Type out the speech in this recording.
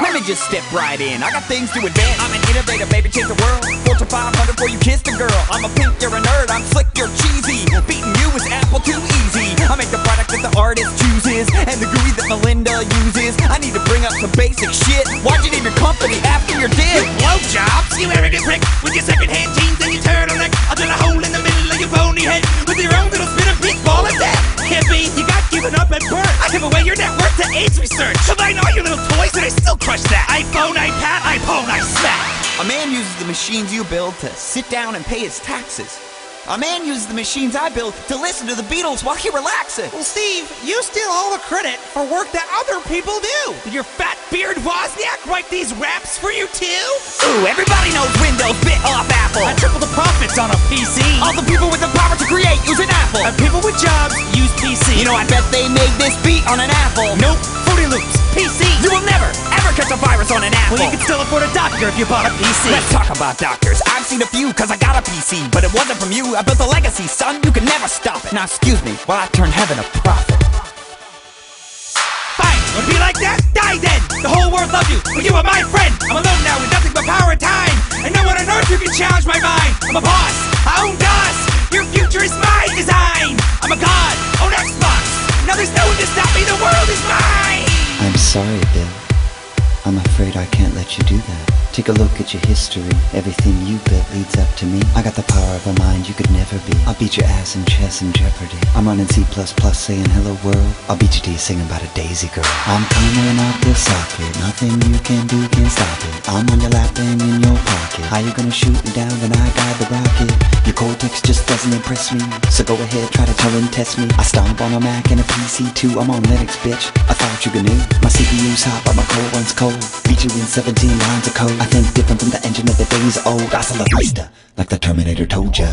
Let me just step right in. I got things to invent. I'm an innovator, baby, change the world. Fortune 500 before you kiss the girl. I'm a pink, you're a nerd. I'm slick, you're cheesy. Beating you is apple too easy. I make the product that the artist chooses and the GUI that Melinda uses. I need to bring up some basic shit. Why'd you name your company after your dick? Blowjobs, you arrogant prick With your second-hand jeans you given up at birth I give away your net worth to AIDS research Combine all your little toys and I still crush that iPhone, iPad, iPhone, I smack A man uses the machines you build to sit down and pay his taxes. A man uses the machines I build to listen to the Beatles while he relaxes. Well, Steve, you steal all the credit for work that other people do Did your fat beard Wozniak write these raps for you too? Ooh, everybody knows Windows bit off Apple. I triple the profits on a PC All the people with the power to create use an Apple. And people with jobs use PC You know, I bet they made this beat on an Apple. Nope, Fruity Loops, PC You will never, ever catch a virus on an Apple. Well, you can still afford a doctor if you bought a PC Let's talk about doctors. I've seen a few cause I got a PC, but it wasn't from you. I built a legacy, son. You can never stop it. Now excuse me while I turn heaven a profit. Fine, wanna be like that? Die then! The whole world loves you, but you are my friend! I'm alone now with nothing but power and time! And no one on earth who can challenge my mind! I'm a boss! Sorry, Bill. I'm afraid I can't let you do that. Take a look at your history. Everything you built leads up to me. I got the power of a mind you could never be. I'll beat your ass in chess and Jeopardy. I'm running C++ saying hello world. I'll beat you to you're singing about a daisy girl. I'm coming out the socket. Nothing you can do can stop it. I'm on your lap and in your pocket. How you gonna shoot me down when I got the rocket? Your cortex just doesn't impress me. So go ahead, try to Turing test me. I stomp on a Mac and a PC too. I'm on Linux, bitch. I thought you knew. My CPU's hot, but my core runs cold. Beat you in 17 lines of code. I think different from the engine of the days old. Hasta la vista, like the Terminator told ya.